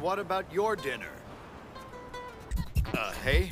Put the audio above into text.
What about your dinner? Uh, hey?